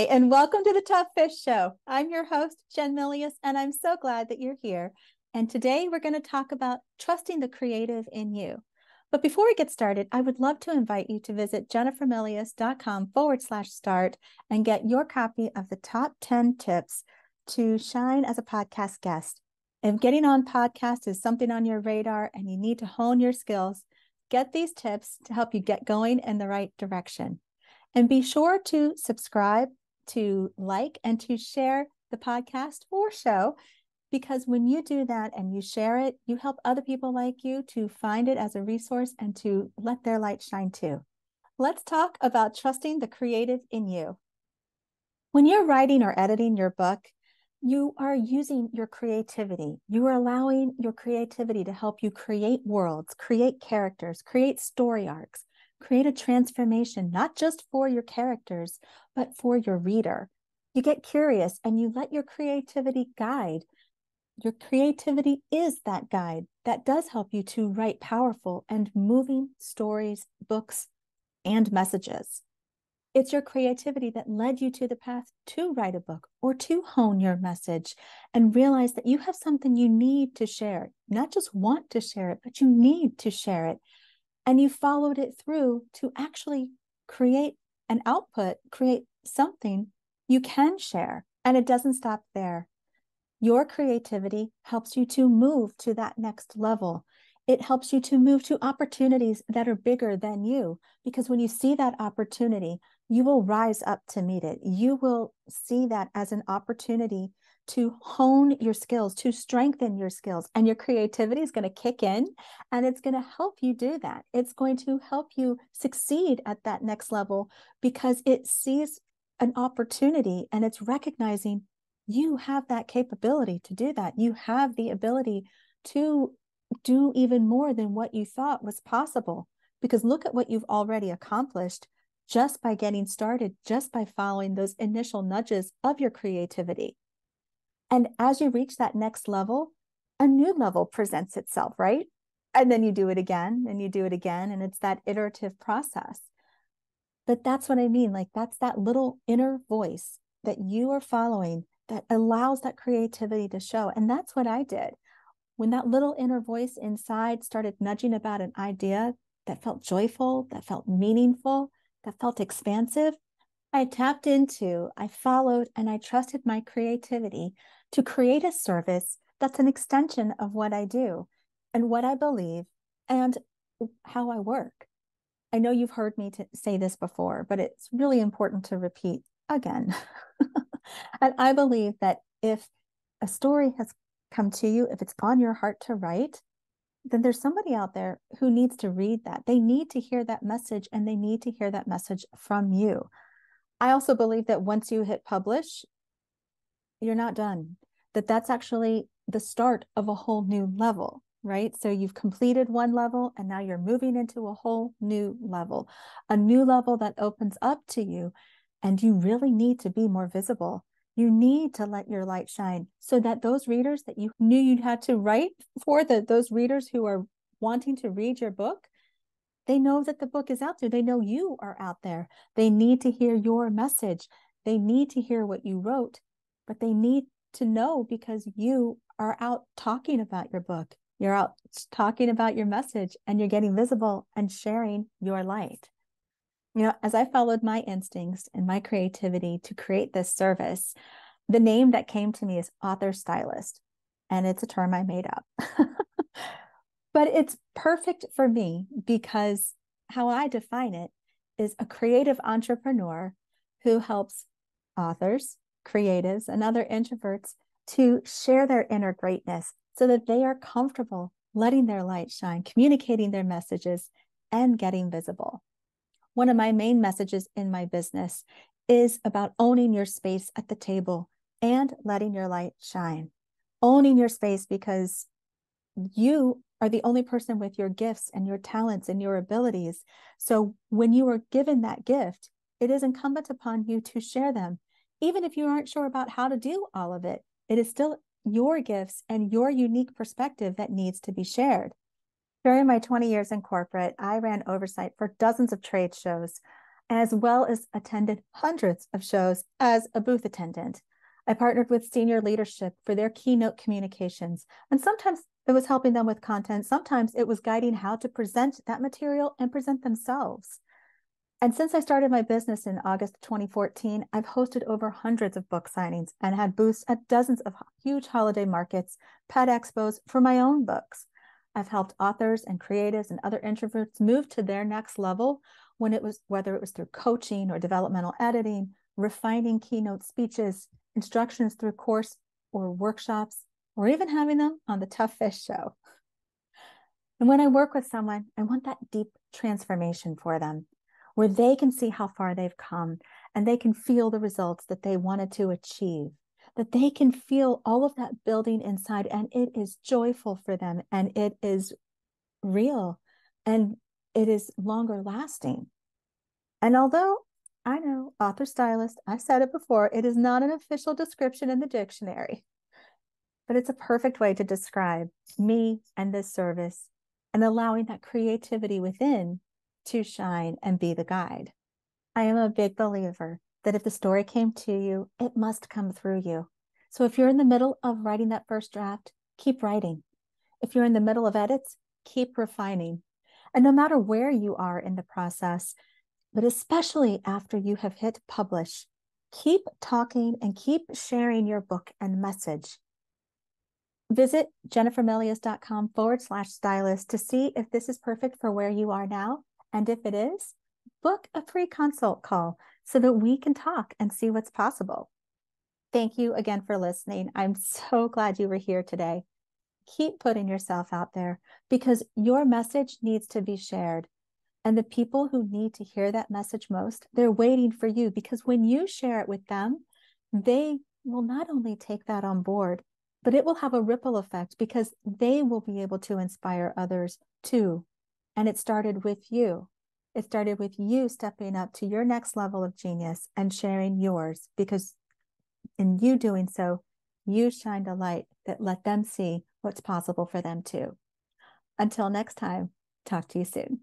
Hi, and welcome to the TufFish Show. I'm your host, Jen Milius, and I'm so glad that you're here. And today we're going to talk about trusting the creative in you. But before we get started, I would love to invite you to visit jennifermilius.com forward slash start and get your copy of the top 10 tips to shine as a podcast guest. If getting on podcast is something on your radar and you need to hone your skills, get these tips to help you get going in the right direction. And be sure to subscribe, to like, and to share the podcast or show because when you do that and you share it, you help other people like you to find it as a resource and to let their light shine too. Let's talk about trusting the creative in you. When you're writing or editing your book, you are using your creativity. You are allowing your creativity to help you create worlds, create characters, create story arcs, create a transformation, not just for your characters, but for your reader. You get curious and you let your creativity guide. Your creativity is that guide that does help you to write powerful and moving stories, books, and messages. It's your creativity that led you to the path to write a book or to hone your message and realize that you have something you need to share, not just want to share it, but you need to share it and you followed it through to actually create an output, create something you can share. And it doesn't stop there. Your creativity helps you to move to that next level. It helps you to move to opportunities that are bigger than you. Because when you see that opportunity, you will rise up to meet it. You will see that as an opportunity to hone your skills, to strengthen your skills, and your creativity is going to kick in and it's going to help you do that. It's going to help you succeed at that next level because it sees an opportunity and it's recognizing you have that capability to do that. You have the ability to do even more than what you thought was possible because look at what you've already accomplished just by getting started, just by following those initial nudges of your creativity. And as you reach that next level, a new level presents itself, right? And then you do it again and you do it again. And it's that iterative process. But that's what I mean. Like, that's that little inner voice that you are following that allows that creativity to show. And that's what I did. When that little inner voice inside started nudging about an idea that felt joyful, that felt meaningful, that felt expansive, I tapped into, I followed, and I trusted my creativity to create a service that's an extension of what I do and what I believe and how I work. I know you've heard me say this before, but it's really important to repeat again. and I believe that if a story has come to you, if it's on your heart to write, then there's somebody out there who needs to read that. They need to hear that message and they need to hear that message from you. I also believe that once you hit publish, you're not done that that's actually the start of a whole new level right? So you've completed one level and now you're moving into a whole new level a new level that opens up to you and you really need to be more visible. You need to let your light shine so that those readers that you knew you had to write for that those readers who are wanting to read your book they know that the book is out there. They know you are out there. They need to hear your message. They need to hear what you wrote but they need to know because you are out talking about your book. You're out talking about your message and you're getting visible and sharing your light. You know, as I followed my instincts and my creativity to create this service, the name that came to me is author stylist, and it's a term I made up. but it's perfect for me because how I define it is a creative entrepreneur who helps authors, creatives, and other introverts to share their inner greatness so that they are comfortable letting their light shine, communicating their messages, and getting visible. One of my main messages in my business is about owning your space at the table and letting your light shine. Owning your space because you are the only person with your gifts and your talents and your abilities. So when you are given that gift, it is incumbent upon you to share them even if you aren't sure about how to do all of it, it is still your gifts and your unique perspective that needs to be shared. During my 20 years in corporate, I ran oversight for dozens of trade shows. as well as attended hundreds of shows as a booth attendant. I partnered with senior leadership for their keynote communications, and sometimes it was helping them with content, sometimes it was guiding how to present that material and present themselves. And since I started my business in August 2014, I've hosted over hundreds of book signings and had booths at dozens of huge holiday markets, pet expos for my own books. I've helped authors and creatives and other introverts move to their next level when it was whether it was through coaching or developmental editing, refining keynote speeches, instructions through course or workshops, or even having them on the TufFish show. And when I work with someone, I want that deep transformation for them where they can see how far they've come and they can feel the results that they wanted to achieve, that they can feel all of that building inside and it is joyful for them and it is real and it is longer lasting. And although I know author stylist, I said it before, it is not an official description in the dictionary, but it's a perfect way to describe me and this service and allowing that creativity within to shine and be the guide. I am a big believer that if the story came to you, it must come through you. So if you're in the middle of writing that first draft, keep writing. If you're in the middle of edits, keep refining. And no matter where you are in the process, but especially after you have hit publish, keep talking and keep sharing your book and message. Visit jennifermilius.com forward slash stylist to see if this is perfect for where you are now and if it is, book a free consult call so that we can talk and see what's possible. Thank you again for listening. I'm so glad you were here today. Keep putting yourself out there because your message needs to be shared. And the people who need to hear that message most, they're waiting for you because when you share it with them, they will not only take that on board, but it will have a ripple effect because they will be able to inspire others too and it started with you. It started with you stepping up to your next level of genius and sharing yours because in you doing so, you shined a light that let them see what's possible for them too. Until next time, talk to you soon.